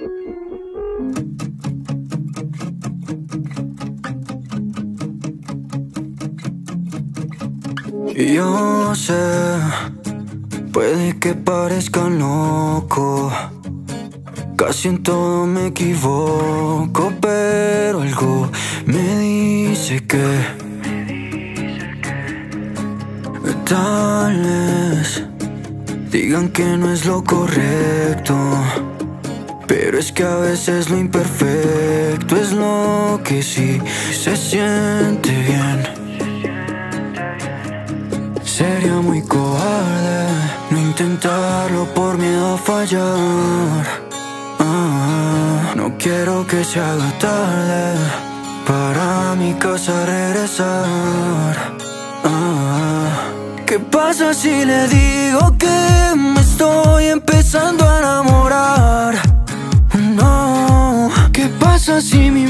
Yo sé, puede que parezca loco, casi en todo me equivoco, pero algo me dice que tal vez digan que no es lo correcto. Es que a veces lo imperfecto es lo que sí se siente bien. Sería muy cobarde no intentarlo por miedo a fallar. Ah, no quiero que se haga tarde para mi casa regresar. Ah, ¿Qué pasa si le digo que me estoy empezando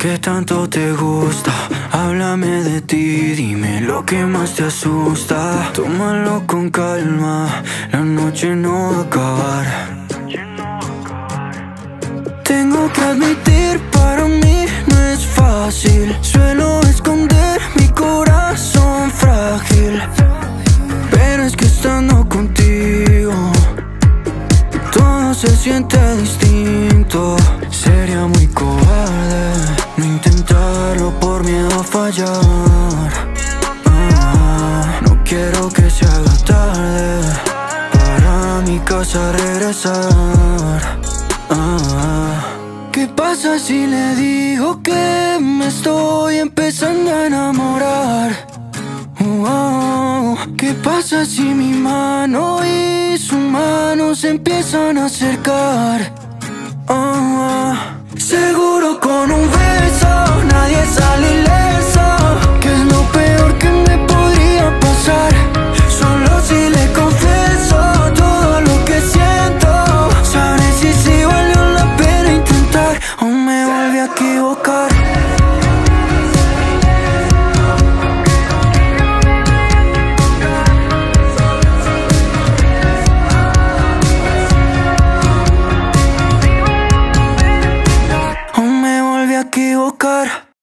que tanto te gusta. Háblame de ti, dime lo que más te asusta. Tómalo con calma, la noche no va a acabar. Tengo que admitir, para mí no es fácil. Suelo esconder mi corazón frágil. Pero es que estando contigo, todo se siente quiero que se haga tarde para mi casa regresar. Ah, ¿Qué pasa si le digo que me estoy empezando a enamorar? ¿Qué pasa si mi mano y su mano se empiezan a acercar? Seguro equivocar. O me volví a equivocar